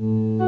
Mm.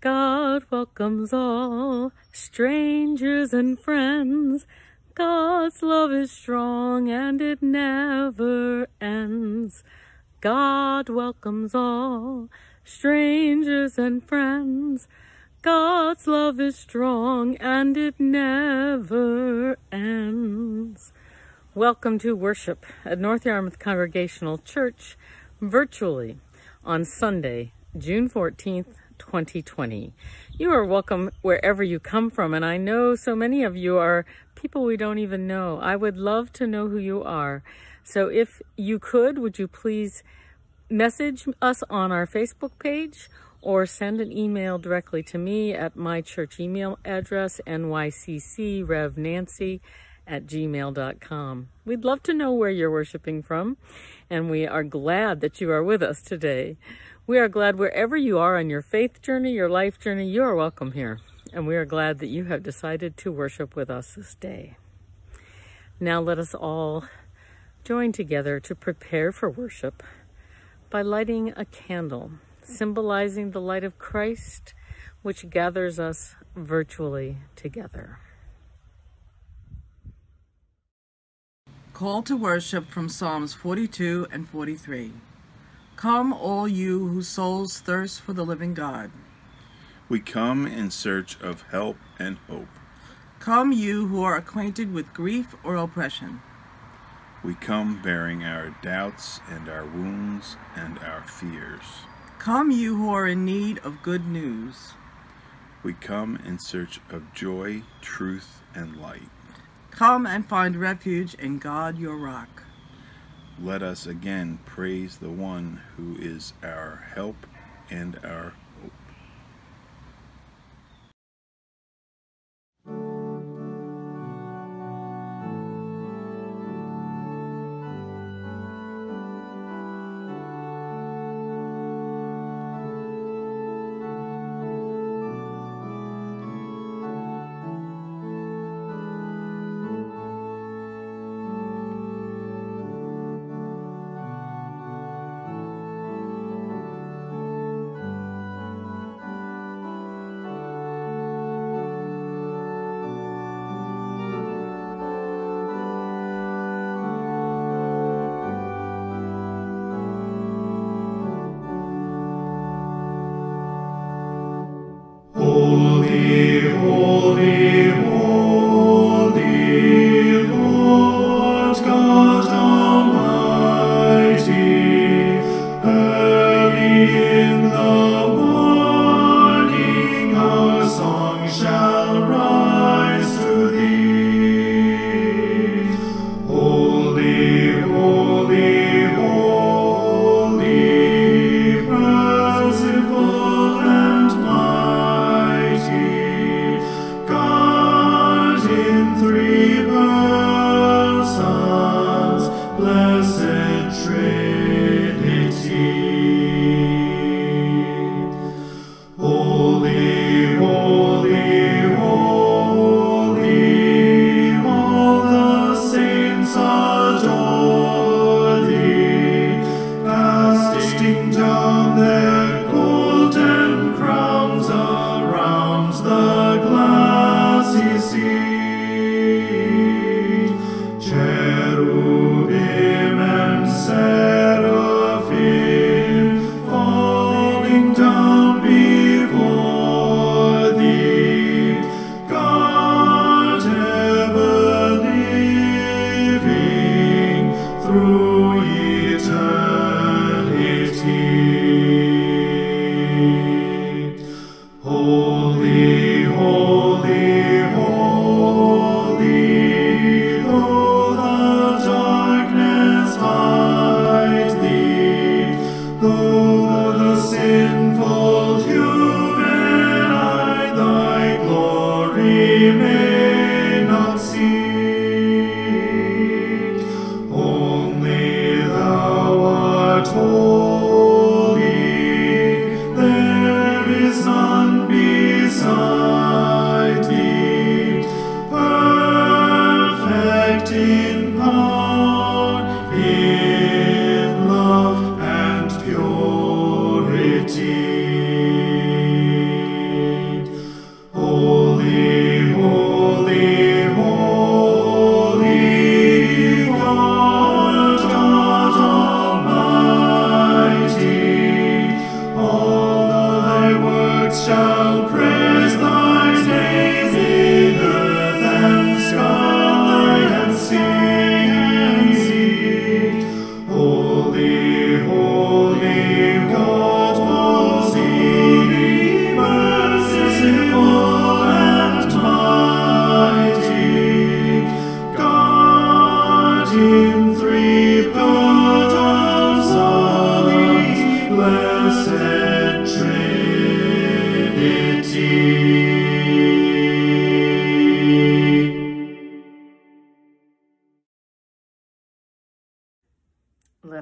God welcomes all strangers and friends. God's love is strong and it never ends. God welcomes all strangers and friends. God's love is strong and it never ends. Welcome to worship at North Yarmouth Congregational Church virtually on Sunday, June 14th, 2020. You are welcome wherever you come from, and I know so many of you are people we don't even know. I would love to know who you are. So if you could, would you please message us on our Facebook page or send an email directly to me at my church email address, nyccrevnancy at gmail.com. We'd love to know where you're worshiping from, and we are glad that you are with us today. We are glad wherever you are on your faith journey, your life journey, you are welcome here. And we are glad that you have decided to worship with us this day. Now let us all join together to prepare for worship by lighting a candle, symbolizing the light of Christ, which gathers us virtually together. Call to worship from Psalms 42 and 43. Come, all you whose souls thirst for the living God. We come in search of help and hope. Come, you who are acquainted with grief or oppression. We come bearing our doubts and our wounds and our fears. Come, you who are in need of good news. We come in search of joy, truth, and light. Come and find refuge in God your rock. Let us again praise the one who is our help and our holy,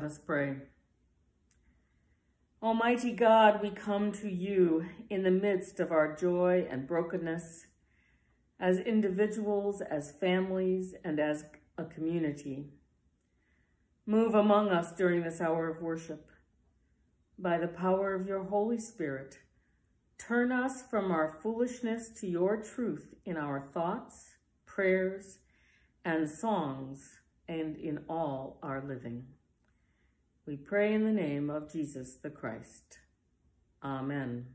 us pray. Almighty God, we come to you in the midst of our joy and brokenness, as individuals, as families, and as a community. Move among us during this hour of worship. By the power of your Holy Spirit, turn us from our foolishness to your truth in our thoughts, prayers, and songs, and in all our living. We pray in the name of Jesus the Christ. Amen.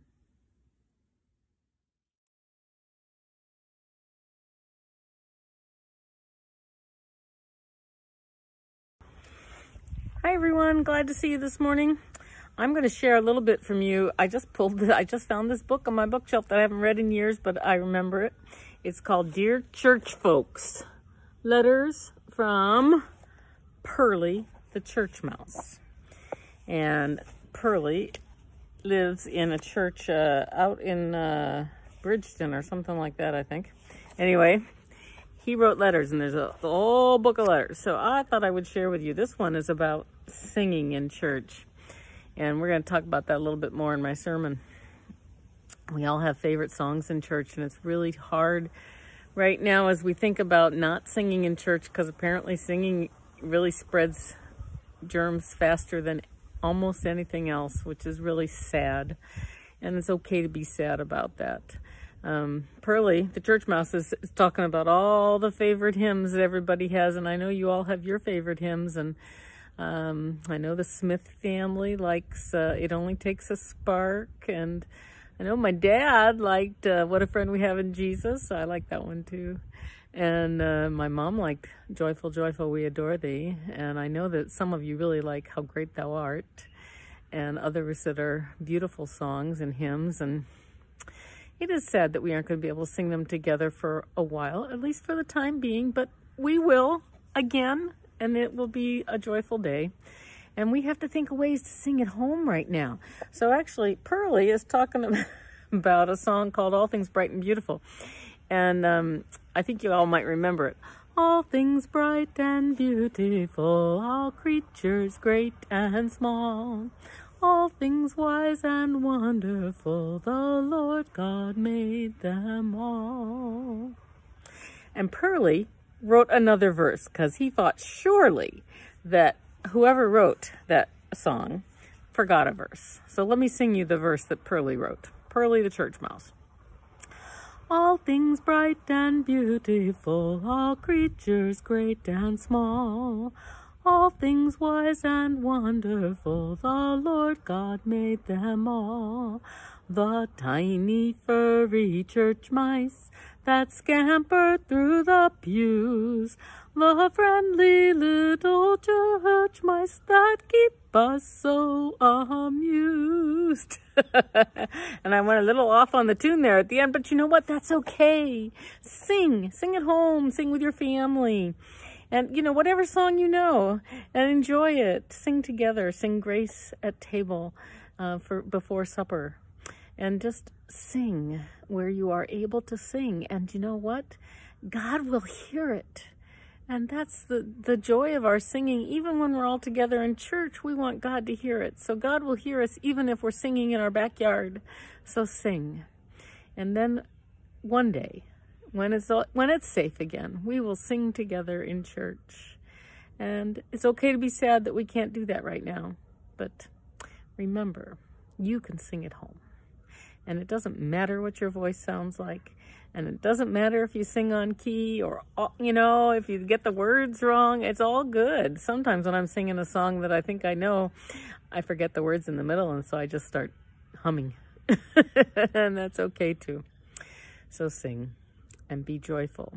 Hi everyone, glad to see you this morning. I'm going to share a little bit from you. I just pulled, the, I just found this book on my bookshelf that I haven't read in years, but I remember it. It's called Dear Church Folks, Letters from Pearlie the church mouse. And Pearlie lives in a church uh, out in uh, Bridgeton or something like that, I think. Anyway, he wrote letters and there's a whole book of letters. So I thought I would share with you. This one is about singing in church. And we're going to talk about that a little bit more in my sermon. We all have favorite songs in church and it's really hard right now as we think about not singing in church because apparently singing really spreads germs faster than almost anything else, which is really sad. And it's okay to be sad about that. Um, Pearlie, the church mouse, is, is, talking about all the favorite hymns that everybody has. And I know you all have your favorite hymns. And um, I know the Smith family likes uh, It Only Takes a Spark. And I know my dad liked uh, What a Friend We Have in Jesus. I like that one too. And uh, my mom liked Joyful, Joyful, We Adore Thee. And I know that some of you really like How Great Thou Art. And others that are beautiful songs and hymns. And it is sad that we aren't going to be able to sing them together for a while, at least for the time being. But we will again, and it will be a joyful day. And we have to think of ways to sing at home right now. So actually, Pearlie is talking about a song called All Things Bright and Beautiful. And um, I think you all might remember it. All things bright and beautiful, all creatures great and small, all things wise and wonderful, the Lord God made them all. And Pearlie wrote another verse because he thought surely that whoever wrote that song forgot a verse. So let me sing you the verse that Pearlie wrote. Pearlie the church mouse. All things bright and beautiful, all creatures great and small, all things wise and wonderful, the Lord God made them all. The tiny furry church mice that scamper through the pews, the friendly little church mice that keep us so amused. and I went a little off on the tune there at the end, but you know what? That's okay. Sing, sing at home, sing with your family. And, you know, whatever song you know, and enjoy it. Sing together, sing grace at table uh, for before supper and just sing where you are able to sing. And you know what? God will hear it. And that's the, the joy of our singing. Even when we're all together in church, we want God to hear it. So God will hear us even if we're singing in our backyard. So sing. And then one day, when it's, when it's safe again, we will sing together in church. And it's okay to be sad that we can't do that right now. But remember, you can sing at home and it doesn't matter what your voice sounds like and it doesn't matter if you sing on key or uh, you know if you get the words wrong it's all good. Sometimes when i'm singing a song that i think i know i forget the words in the middle and so i just start humming. And that's okay too. So sing and be joyful.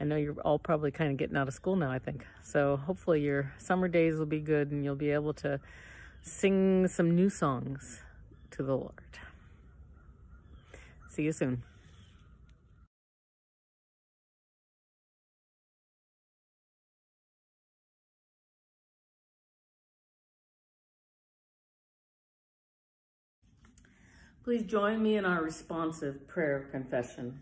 I know you're all probably kind of getting out of school now i think. So hopefully your summer days will be good and you'll be able to sing some new songs to the lord. See you soon. Please join me in our responsive prayer confession.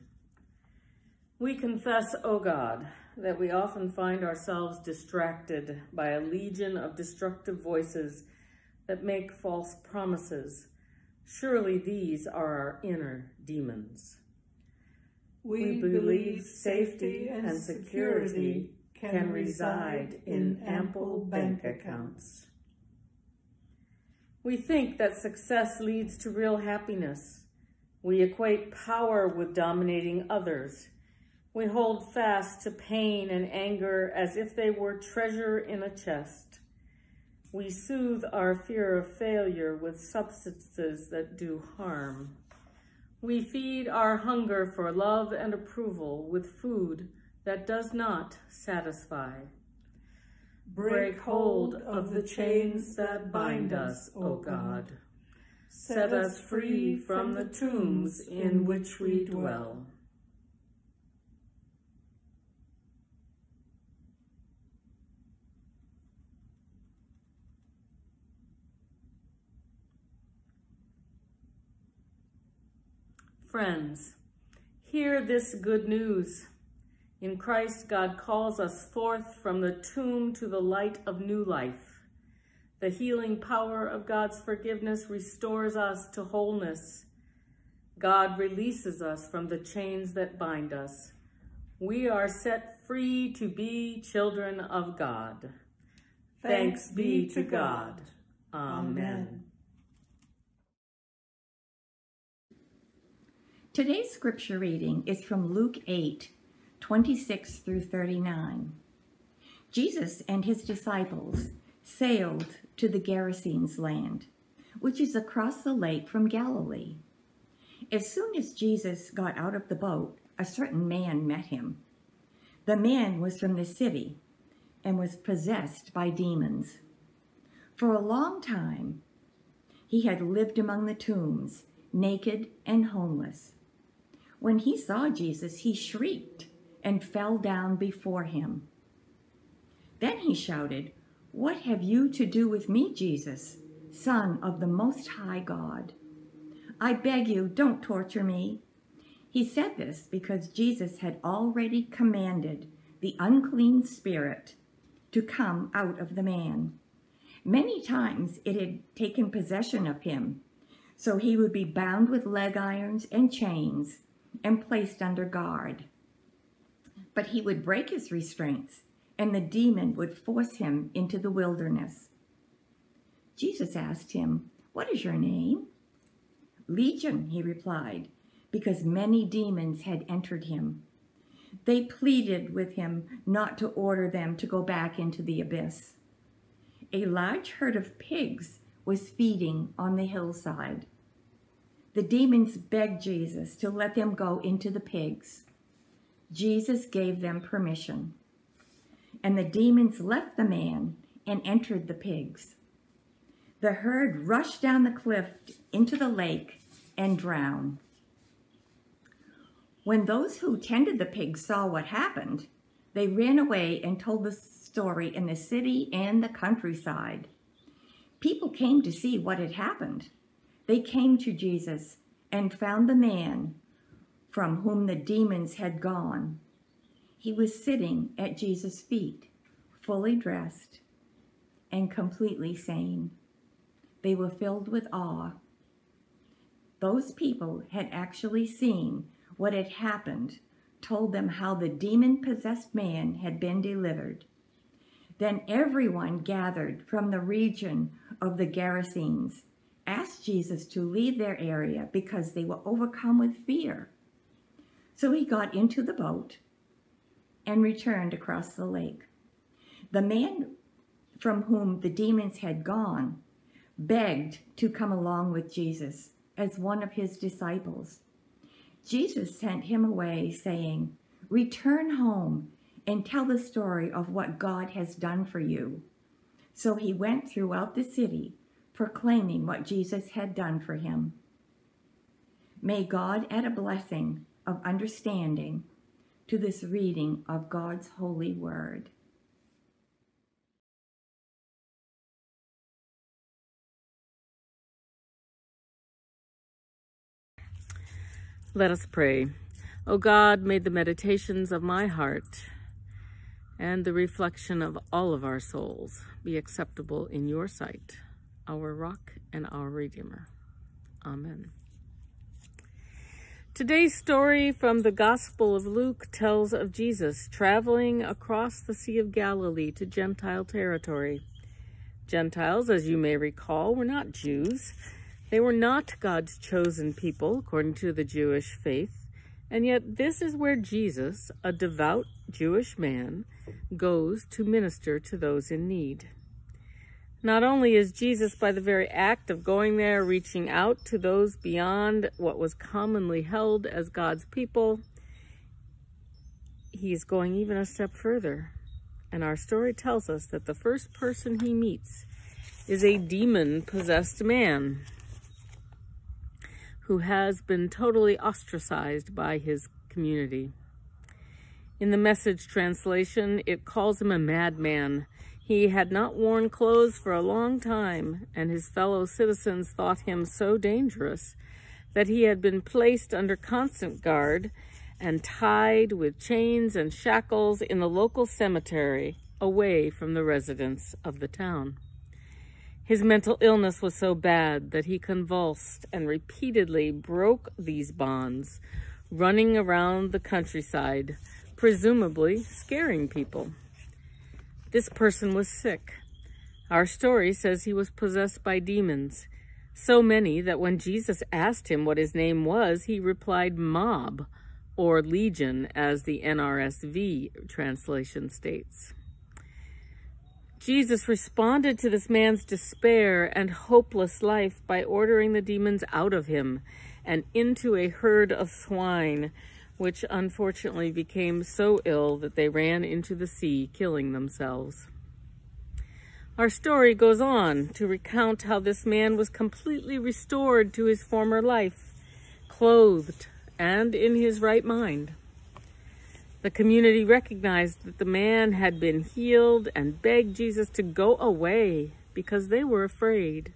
We confess, O God, that we often find ourselves distracted by a legion of destructive voices that make false promises Surely these are our inner demons. We believe safety and security can reside in ample bank accounts. We think that success leads to real happiness. We equate power with dominating others. We hold fast to pain and anger as if they were treasure in a chest. We soothe our fear of failure with substances that do harm. We feed our hunger for love and approval with food that does not satisfy. Break hold of the chains that bind us, O God. Set us free from the tombs in which we dwell. Friends, hear this good news. In Christ, God calls us forth from the tomb to the light of new life. The healing power of God's forgiveness restores us to wholeness. God releases us from the chains that bind us. We are set free to be children of God. Thanks be to God. Amen. Today's scripture reading is from Luke 8, 26 through 39. Jesus and his disciples sailed to the Gerasenes land, which is across the lake from Galilee. As soon as Jesus got out of the boat, a certain man met him. The man was from the city and was possessed by demons. For a long time, he had lived among the tombs, naked and homeless. When he saw Jesus, he shrieked and fell down before him. Then he shouted, What have you to do with me, Jesus, Son of the Most High God? I beg you, don't torture me. He said this because Jesus had already commanded the unclean spirit to come out of the man. Many times it had taken possession of him, so he would be bound with leg irons and chains and placed under guard. But he would break his restraints, and the demon would force him into the wilderness. Jesus asked him, What is your name? Legion, he replied, because many demons had entered him. They pleaded with him not to order them to go back into the abyss. A large herd of pigs was feeding on the hillside. The demons begged Jesus to let them go into the pigs. Jesus gave them permission. And the demons left the man and entered the pigs. The herd rushed down the cliff into the lake and drowned. When those who tended the pigs saw what happened, they ran away and told the story in the city and the countryside. People came to see what had happened. They came to Jesus and found the man from whom the demons had gone. He was sitting at Jesus' feet, fully dressed and completely sane. They were filled with awe. Those people had actually seen what had happened, told them how the demon-possessed man had been delivered. Then everyone gathered from the region of the Gerasenes asked Jesus to leave their area because they were overcome with fear. So he got into the boat and returned across the lake. The man from whom the demons had gone begged to come along with Jesus as one of his disciples. Jesus sent him away saying, return home and tell the story of what God has done for you. So he went throughout the city proclaiming what Jesus had done for him. May God add a blessing of understanding to this reading of God's holy word. Let us pray. O God, may the meditations of my heart and the reflection of all of our souls be acceptable in your sight our rock and our redeemer. Amen. Today's story from the Gospel of Luke tells of Jesus traveling across the Sea of Galilee to Gentile territory. Gentiles, as you may recall, were not Jews. They were not God's chosen people, according to the Jewish faith. And yet this is where Jesus, a devout Jewish man, goes to minister to those in need. Not only is Jesus, by the very act of going there, reaching out to those beyond what was commonly held as God's people, he's going even a step further. And our story tells us that the first person he meets is a demon-possessed man who has been totally ostracized by his community. In the message translation, it calls him a madman he had not worn clothes for a long time, and his fellow citizens thought him so dangerous that he had been placed under constant guard and tied with chains and shackles in the local cemetery away from the residents of the town. His mental illness was so bad that he convulsed and repeatedly broke these bonds, running around the countryside, presumably scaring people. This person was sick. Our story says he was possessed by demons, so many that when Jesus asked him what his name was, he replied mob, or legion, as the NRSV translation states. Jesus responded to this man's despair and hopeless life by ordering the demons out of him and into a herd of swine, which unfortunately became so ill that they ran into the sea, killing themselves. Our story goes on to recount how this man was completely restored to his former life, clothed and in his right mind. The community recognized that the man had been healed and begged Jesus to go away because they were afraid.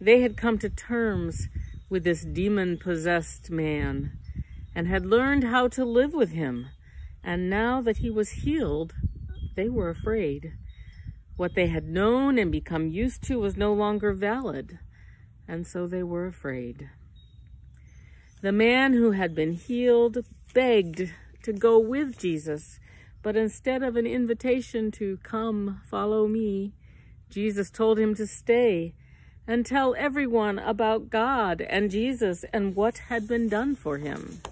They had come to terms with this demon-possessed man and had learned how to live with him. And now that he was healed, they were afraid. What they had known and become used to was no longer valid, and so they were afraid. The man who had been healed begged to go with Jesus. But instead of an invitation to come, follow me, Jesus told him to stay and tell everyone about God and Jesus and what had been done for him.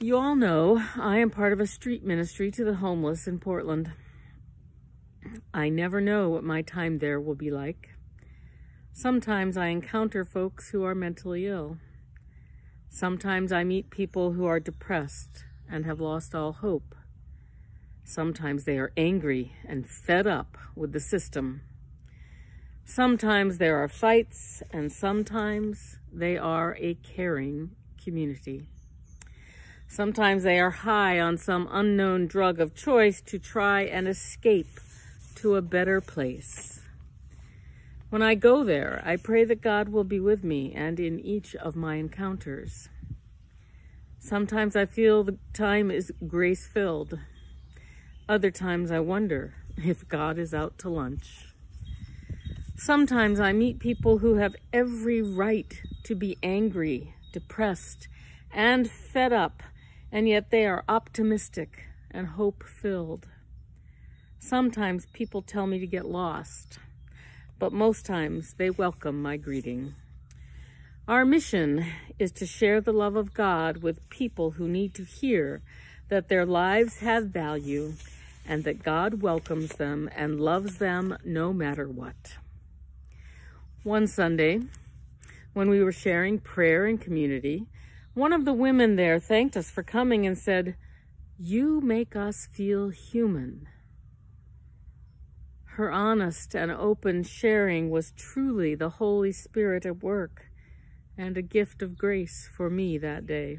You all know I am part of a street ministry to the homeless in Portland. I never know what my time there will be like. Sometimes I encounter folks who are mentally ill. Sometimes I meet people who are depressed and have lost all hope. Sometimes they are angry and fed up with the system. Sometimes there are fights, and sometimes they are a caring community. Sometimes they are high on some unknown drug of choice to try and escape to a better place. When I go there, I pray that God will be with me and in each of my encounters. Sometimes I feel the time is grace-filled. Other times I wonder if God is out to lunch. Sometimes I meet people who have every right to be angry, depressed, and fed up, and yet they are optimistic and hope-filled. Sometimes people tell me to get lost but most times they welcome my greeting. Our mission is to share the love of God with people who need to hear that their lives have value and that God welcomes them and loves them no matter what. One Sunday, when we were sharing prayer and community, one of the women there thanked us for coming and said, you make us feel human. Her honest and open sharing was truly the Holy Spirit at work and a gift of grace for me that day.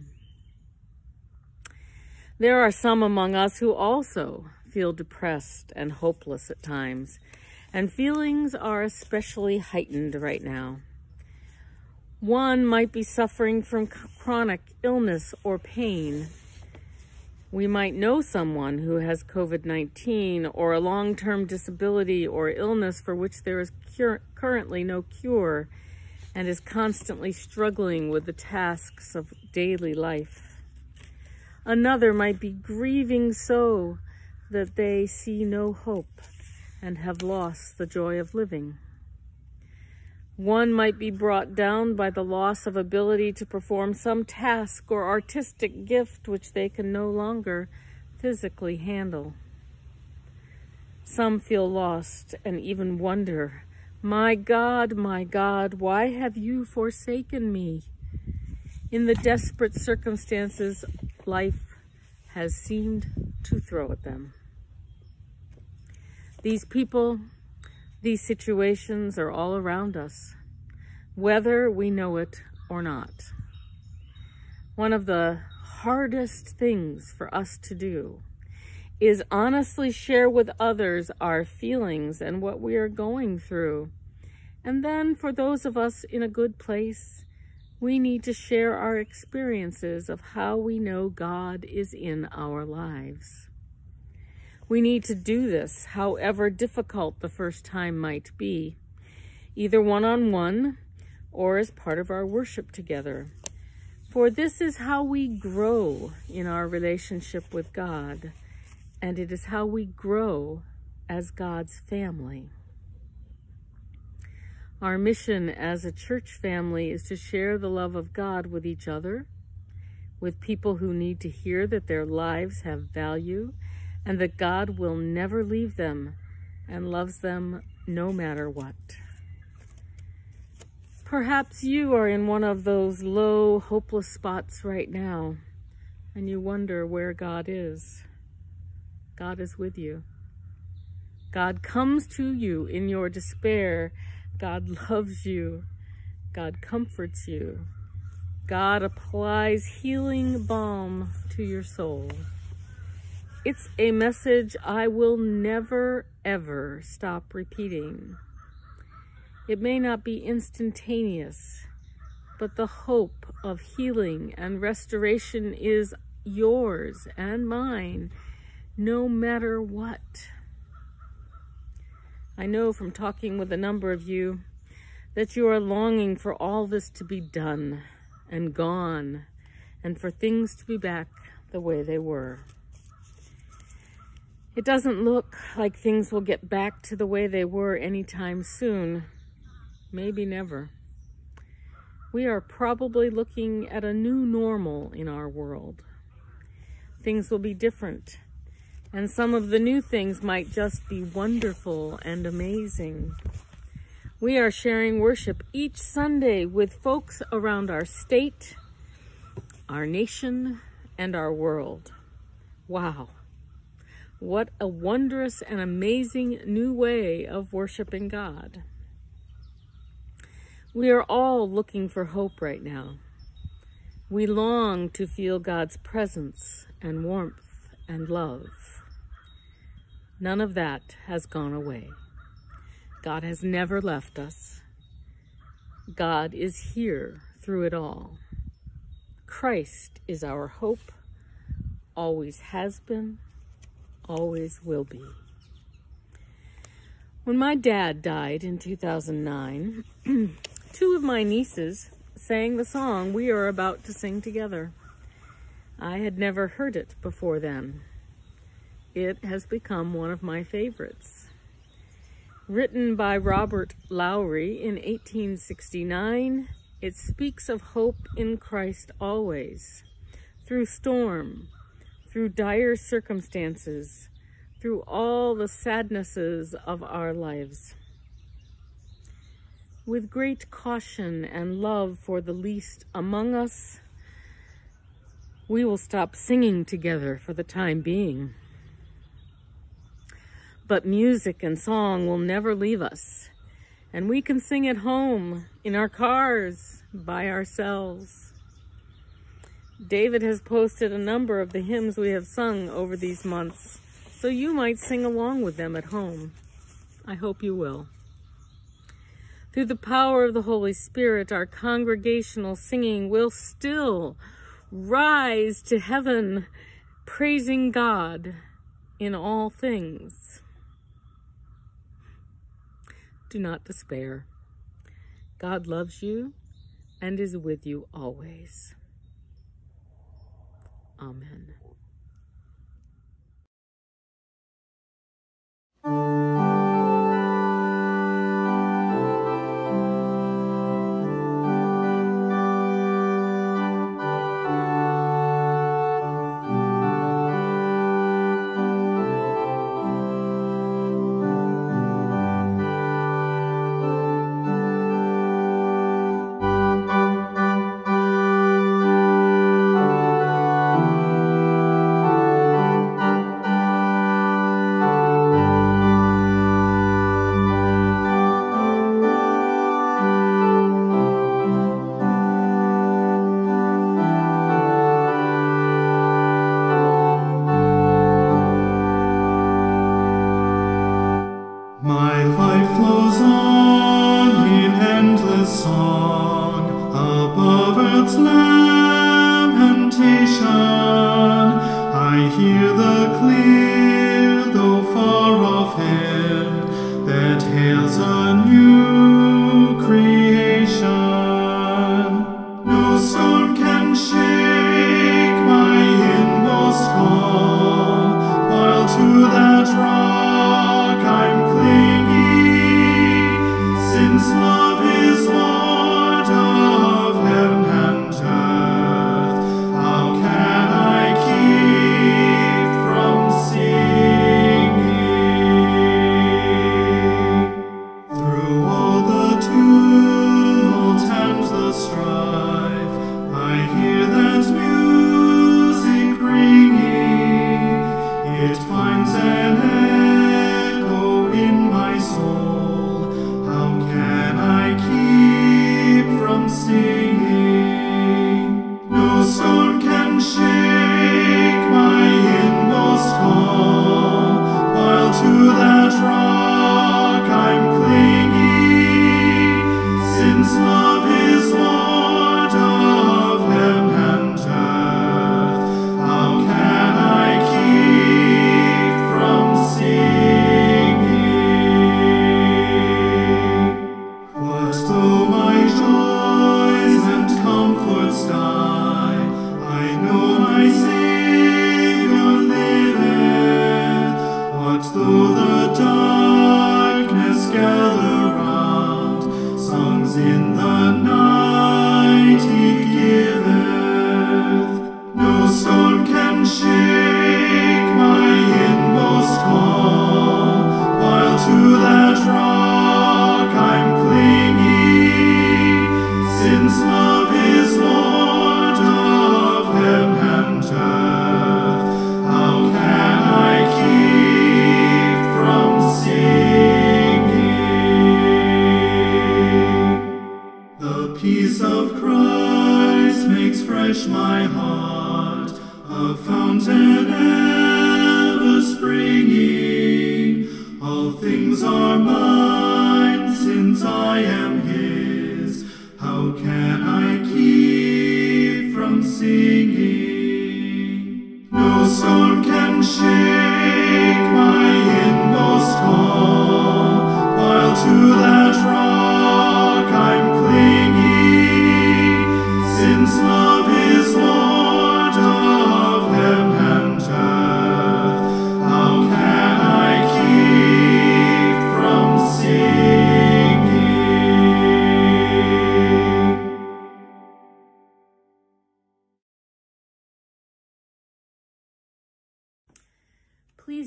There are some among us who also feel depressed and hopeless at times, and feelings are especially heightened right now. One might be suffering from chronic illness or pain, we might know someone who has COVID-19 or a long-term disability or illness for which there is cure, currently no cure and is constantly struggling with the tasks of daily life. Another might be grieving so that they see no hope and have lost the joy of living. One might be brought down by the loss of ability to perform some task or artistic gift which they can no longer physically handle. Some feel lost and even wonder, My God, my God, why have you forsaken me? In the desperate circumstances life has seemed to throw at them. These people these situations are all around us, whether we know it or not. One of the hardest things for us to do is honestly share with others our feelings and what we are going through And then for those of us in a good place, we need to share our experiences of how we know God is in our lives. We need to do this, however difficult the first time might be, either one-on-one -on -one or as part of our worship together. For this is how we grow in our relationship with God, and it is how we grow as God's family. Our mission as a church family is to share the love of God with each other, with people who need to hear that their lives have value and that God will never leave them and loves them no matter what. Perhaps you are in one of those low, hopeless spots right now, and you wonder where God is. God is with you. God comes to you in your despair. God loves you. God comforts you. God applies healing balm to your soul. It's a message I will never, ever stop repeating. It may not be instantaneous, but the hope of healing and restoration is yours and mine, no matter what. I know from talking with a number of you that you are longing for all this to be done and gone and for things to be back the way they were. It doesn't look like things will get back to the way they were anytime soon. Maybe never. We are probably looking at a new normal in our world. Things will be different. And some of the new things might just be wonderful and amazing. We are sharing worship each Sunday with folks around our state, our nation, and our world. Wow. What a wondrous and amazing new way of worshiping God. We are all looking for hope right now. We long to feel God's presence and warmth and love. None of that has gone away. God has never left us. God is here through it all. Christ is our hope, always has been, always will be. When my dad died in 2009, two of my nieces sang the song we are about to sing together. I had never heard it before then. It has become one of my favorites. Written by Robert Lowry in 1869, it speaks of hope in Christ always, through storm, through dire circumstances, through all the sadnesses of our lives. With great caution and love for the least among us, we will stop singing together for the time being. But music and song will never leave us, and we can sing at home, in our cars, by ourselves. David has posted a number of the hymns we have sung over these months, so you might sing along with them at home. I hope you will. Through the power of the Holy Spirit, our congregational singing will still rise to heaven, praising God in all things. Do not despair. God loves you and is with you always. Amen. Song above earth's lamentation. I hear the clear,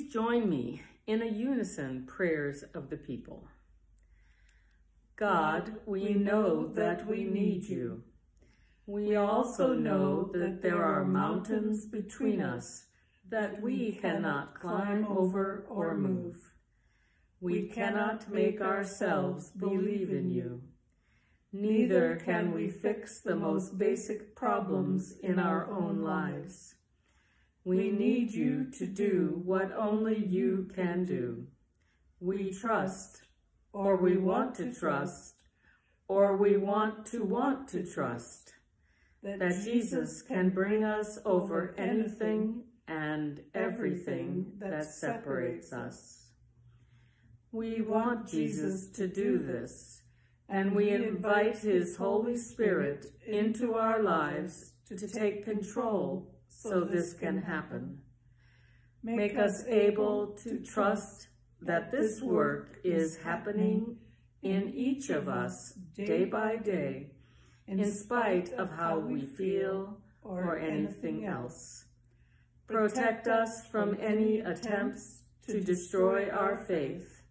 Please join me in a unison prayers of the people. God, we know that we need you. We also know that there are mountains between us that we cannot climb over or move. We cannot make ourselves believe in you. Neither can we fix the most basic problems in our own lives. We need you to do what only you can do. We trust, or we want to trust, or we want to want to trust that Jesus can bring us over anything and everything that separates us. We want Jesus to do this, and we invite his Holy Spirit into our lives to take control so this can happen. Make us able to trust that this work is happening in each of us day by day, in spite of how we feel or anything else. Protect us from any attempts to destroy our faith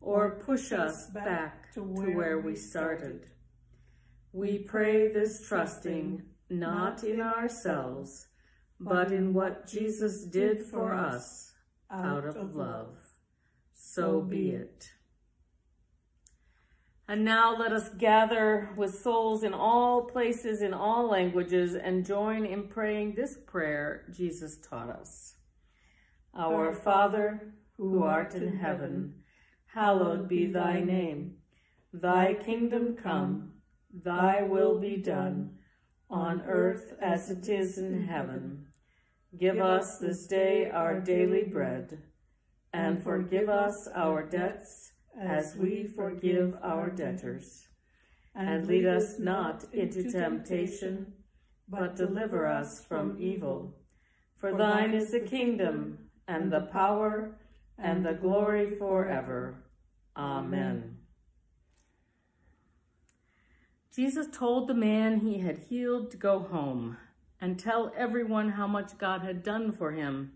or push us back to where we started. We pray this trusting not in ourselves, but in what Jesus did for us out of love. So be it. And now let us gather with souls in all places, in all languages, and join in praying this prayer Jesus taught us. Our Father, who art in heaven, hallowed be thy name. Thy kingdom come, Thy will be done, on earth as it is in heaven. Give us this day our daily bread, and forgive us our debts as we forgive our debtors. And lead us not into temptation, but deliver us from evil. For thine is the kingdom, and the power, and the glory forever. Amen. Jesus told the man he had healed to go home and tell everyone how much God had done for him.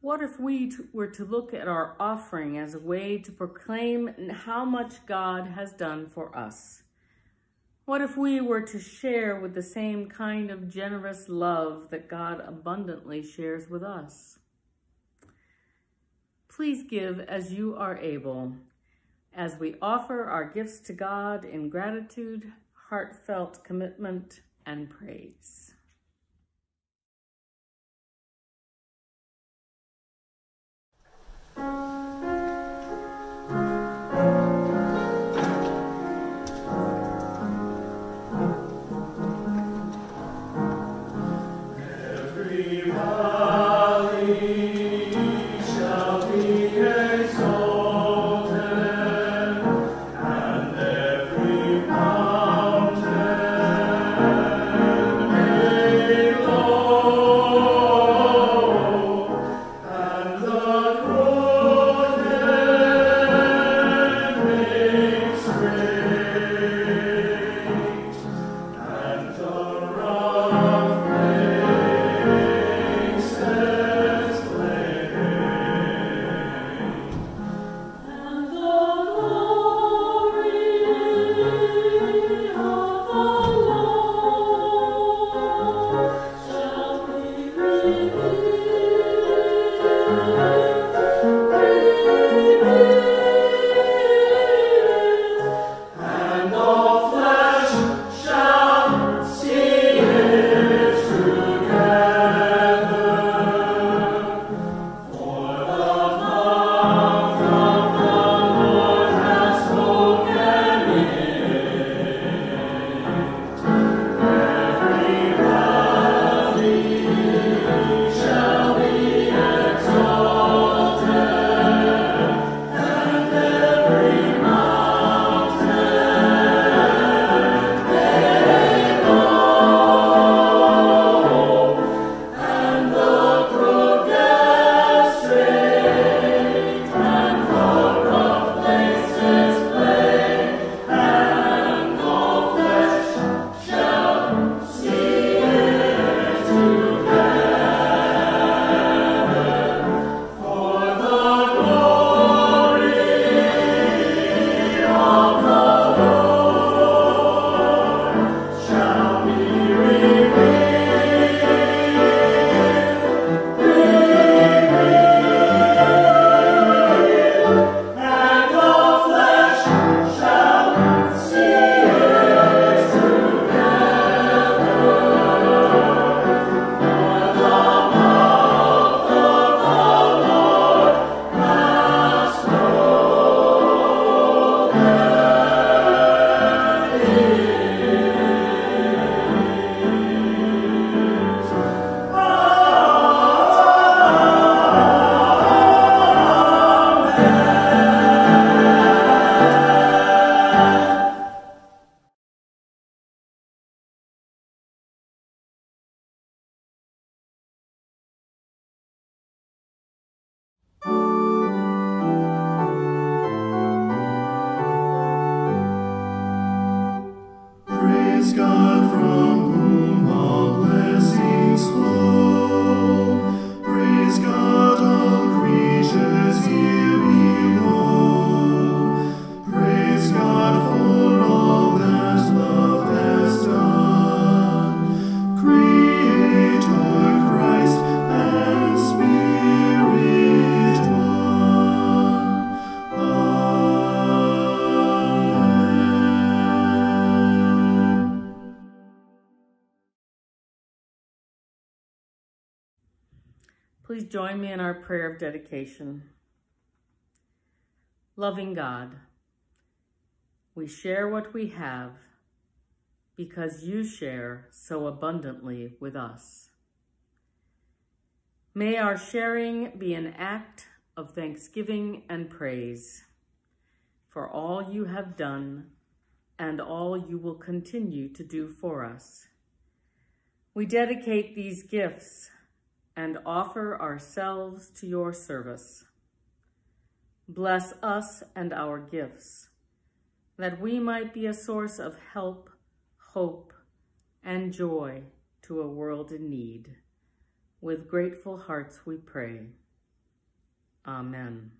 What if we were to look at our offering as a way to proclaim how much God has done for us? What if we were to share with the same kind of generous love that God abundantly shares with us? Please give as you are able as we offer our gifts to God in gratitude, heartfelt commitment, and praise. Join me in our prayer of dedication. Loving God, we share what we have because you share so abundantly with us. May our sharing be an act of thanksgiving and praise for all you have done and all you will continue to do for us. We dedicate these gifts and offer ourselves to your service. Bless us and our gifts, that we might be a source of help, hope, and joy to a world in need. With grateful hearts we pray. Amen.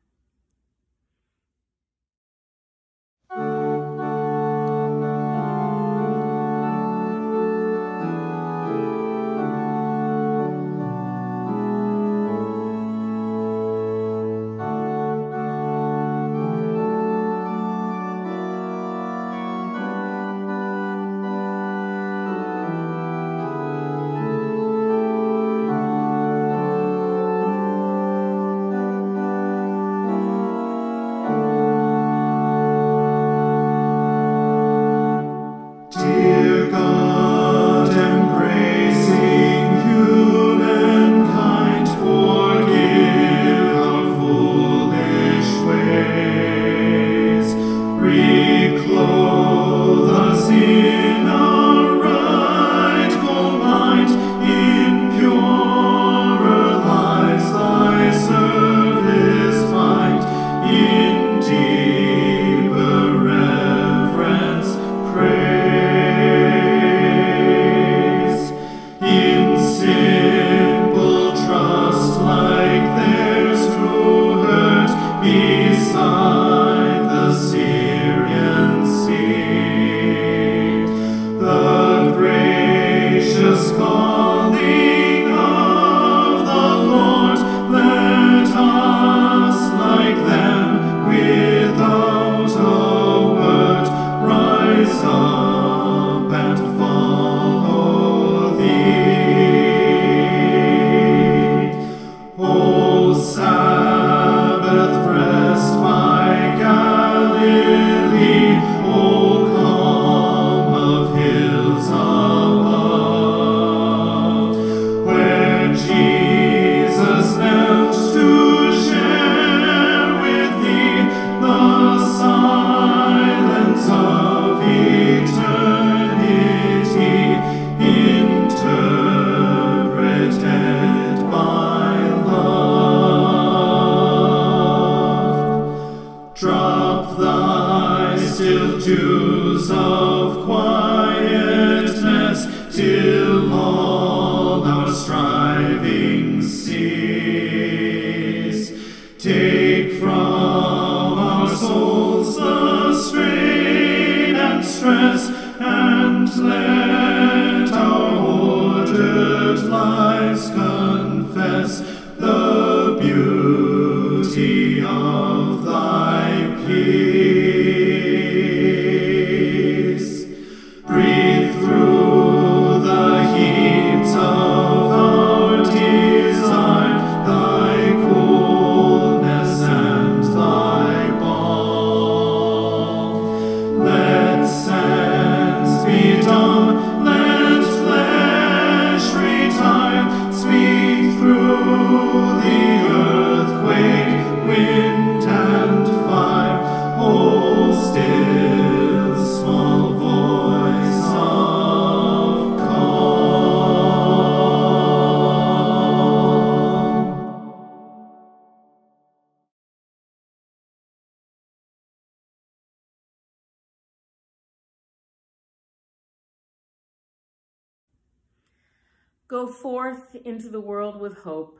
Forth into the world with hope,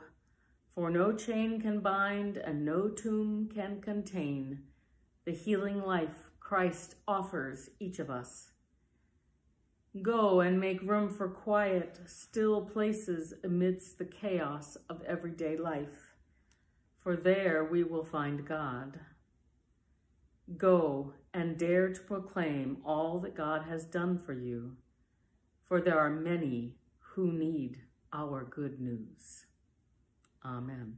for no chain can bind and no tomb can contain the healing life Christ offers each of us. Go and make room for quiet, still places amidst the chaos of everyday life, for there we will find God. Go and dare to proclaim all that God has done for you, for there are many who need our good news. Amen.